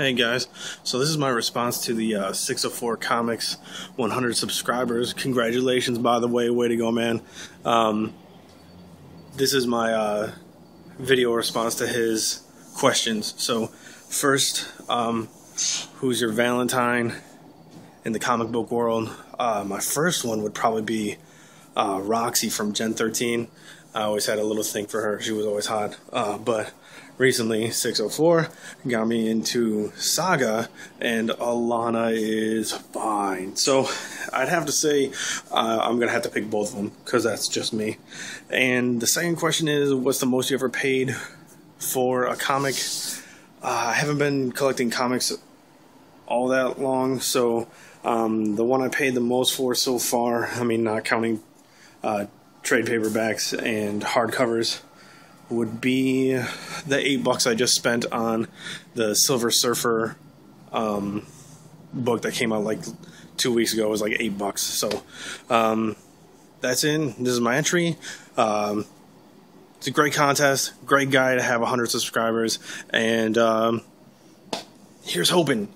Hey guys, so this is my response to the uh, 604 Comics 100 subscribers. Congratulations, by the way, way to go, man. Um, this is my uh, video response to his questions. So, first, um, who's your Valentine in the comic book world? Uh, my first one would probably be uh, Roxy from Gen 13. I always had a little thing for her. She was always hot. Uh, but recently 604 got me into Saga, and Alana is fine. So I'd have to say uh, I'm gonna have to pick both of them because that's just me. And the second question is, what's the most you ever paid for a comic? Uh, I haven't been collecting comics all that long, so um, the one I paid the most for so far, I mean, not counting uh, trade paperbacks and hardcovers would be the eight bucks I just spent on the Silver Surfer um, book that came out like two weeks ago. It was like eight bucks. So um, that's in. This is my entry. Um, it's a great contest. Great guy to have 100 subscribers. And um, here's hoping.